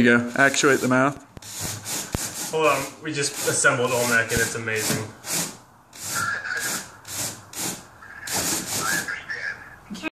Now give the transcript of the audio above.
you go. Actuate the mouth. Hold on, we just assembled Olmec and it's amazing.